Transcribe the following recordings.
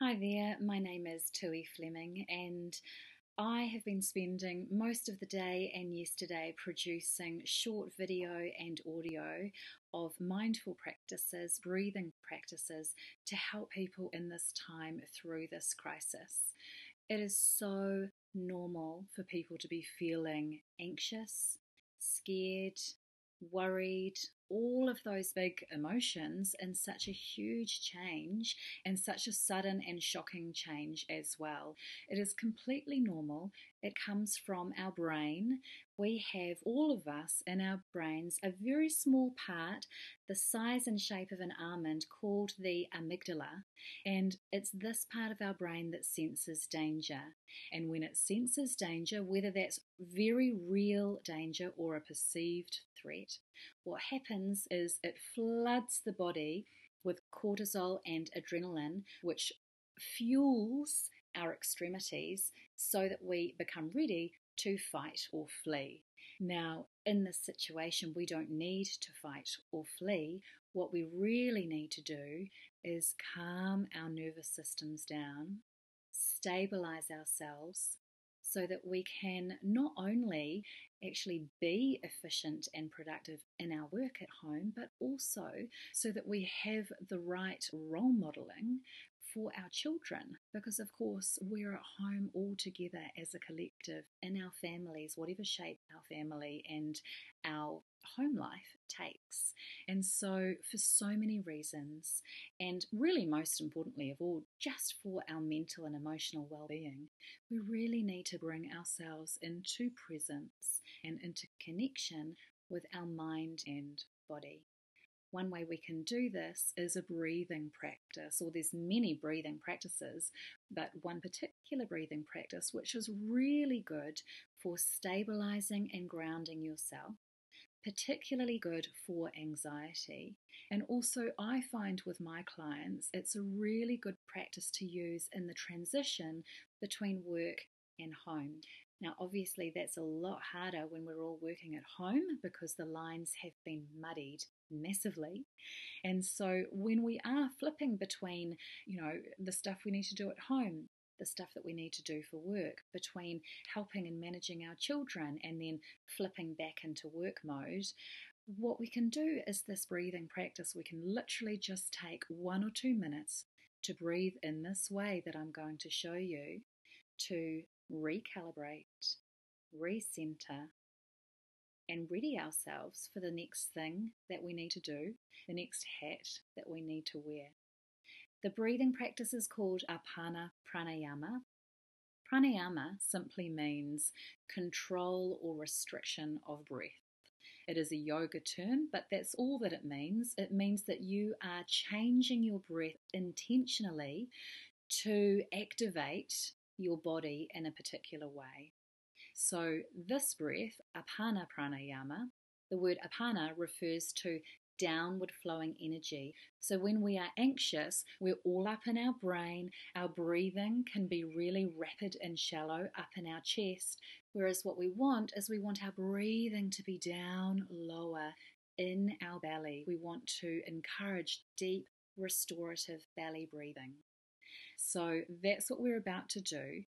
Hi there, my name is Tui Fleming, and I have been spending most of the day and yesterday producing short video and audio of mindful practices, breathing practices to help people in this time through this crisis. It is so normal for people to be feeling anxious, scared, worried, all of those big emotions in such a huge change and such a sudden and shocking change as well. It is completely normal. It comes from our brain. We have, all of us in our brains, a very small part, the size and shape of an almond, called the amygdala. And it's this part of our brain that senses danger. And when it senses danger, whether that's very real danger or a perceived threat, what happens is it floods the body with cortisol and adrenaline, which fuels our extremities so that we become ready to fight or flee. Now, in this situation, we don't need to fight or flee. What we really need to do is calm our nervous systems down, stabilize ourselves, so that we can not only actually be efficient and productive in our work at home, but also so that we have the right role modeling for our children. Because, of course, we're at home all together as a collective in our families, whatever shape our family and our home life takes. And so, for so many reasons, and really most importantly of all, just for our mental and emotional well being, we really need to bring ourselves into presence and into connection with our mind and body. One way we can do this is a breathing practice, or there's many breathing practices, but one particular breathing practice which is really good for stabilizing and grounding yourself particularly good for anxiety. And also, I find with my clients, it's a really good practice to use in the transition between work and home. Now, obviously, that's a lot harder when we're all working at home because the lines have been muddied massively. And so, when we are flipping between, you know, the stuff we need to do at home, the stuff that we need to do for work, between helping and managing our children and then flipping back into work mode, what we can do is this breathing practice. We can literally just take one or two minutes to breathe in this way that I'm going to show you to recalibrate, recenter, and ready ourselves for the next thing that we need to do, the next hat that we need to wear. The breathing practice is called Apana Pranayama. Pranayama simply means control or restriction of breath. It is a yoga term, but that's all that it means. It means that you are changing your breath intentionally to activate your body in a particular way. So, this breath, apana pranayama, the word apana refers to downward flowing energy. So when we are anxious, we're all up in our brain. Our breathing can be really rapid and shallow up in our chest. Whereas what we want is we want our breathing to be down lower in our belly. We want to encourage deep restorative belly breathing. So that's what we're about to do.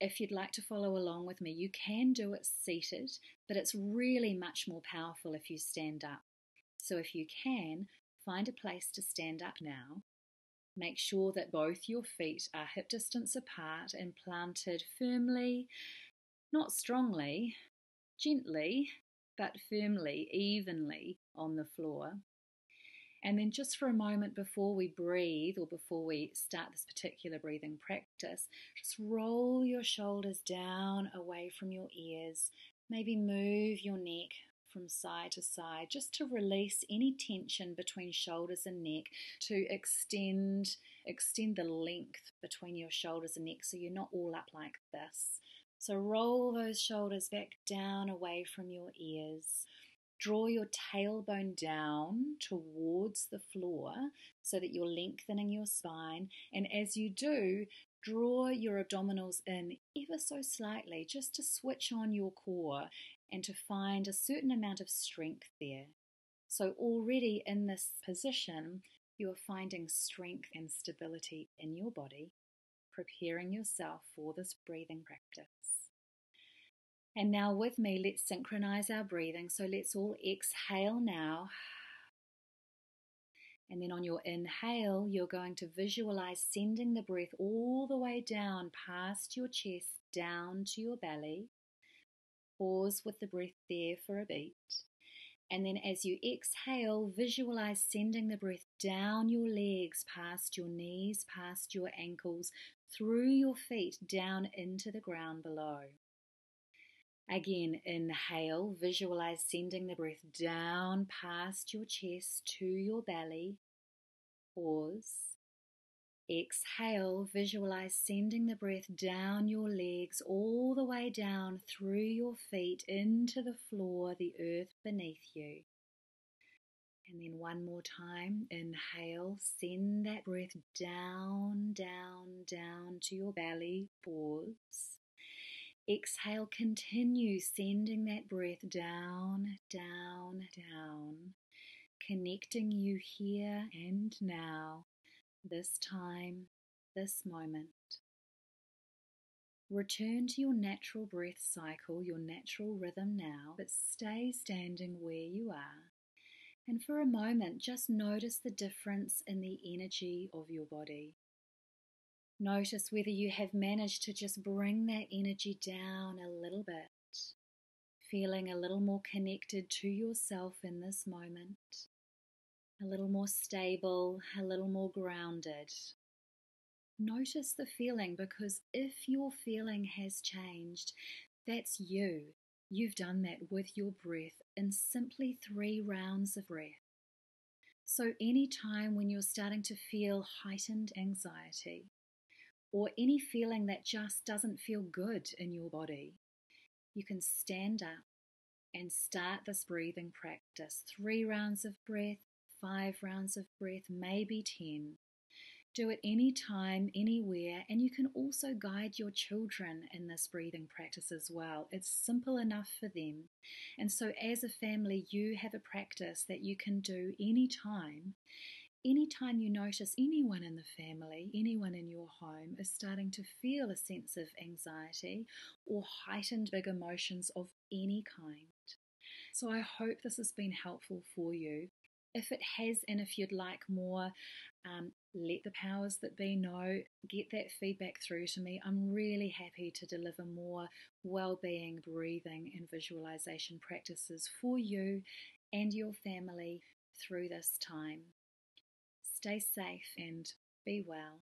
If you'd like to follow along with me, you can do it seated, but it's really much more powerful if you stand up. So if you can, find a place to stand up now. Make sure that both your feet are hip distance apart and planted firmly, not strongly, gently, but firmly, evenly on the floor. And then, just for a moment before we breathe or before we start this particular breathing practice, just roll your shoulders down away from your ears. Maybe move your neck from side to side just to release any tension between shoulders and neck to extend extend the length between your shoulders and neck so you're not all up like this. So roll those shoulders back down away from your ears. Draw your tailbone down towards the floor so that you're lengthening your spine. And as you do, draw your abdominals in ever so slightly just to switch on your core and to find a certain amount of strength there. So, already in this position, you are finding strength and stability in your body. preparing yourself for this breathing practice. And now, with me, let's synchronize our breathing. So, let's all exhale now. And then on your inhale, you're going to visualize sending the breath all the way down past your chest, down to your belly. Pause with the breath there for a beat. And then as you exhale, visualize sending the breath down your legs, past your knees, past your ankles, through your feet, down into the ground below. Again, inhale, visualize sending the breath down past your chest to your belly. Pause. Exhale, visualize sending the breath down your legs, all the way down through your feet into the floor, the earth beneath you. And then one more time, inhale, send that breath down, down, down to your belly. Pause. Exhale, continue sending that breath down, down, down, connecting you here and now this time, this moment. Return to your natural breath cycle, your natural rhythm now, but stay standing where you are. And for a moment, just notice the difference in the energy of your body. Notice whether you have managed to just bring that energy down a little bit, feeling a little more connected to yourself in this moment a little more stable, a little more grounded. Notice the feeling because if your feeling has changed, that's you. You've done that with your breath in simply three rounds of breath. So, any time when you're starting to feel heightened anxiety or any feeling that just doesn't feel good in your body, you can stand up and start this breathing practice. Three rounds of breath, five rounds of breath, maybe 10. Do it anytime, anywhere, and you can also guide your children in this breathing practice as well. It's simple enough for them. And so, as a family, you have a practice that you can do anytime. Anytime you notice anyone in the family, anyone in your home is starting to feel a sense of anxiety or heightened big emotions of any kind. So, I hope this has been helpful for you. If it has, and if you'd like more, um, let the powers that be know. Get that feedback through to me. I'm really happy to deliver more well-being, breathing, and visualization practices for you and your family through this time. Stay safe and be well.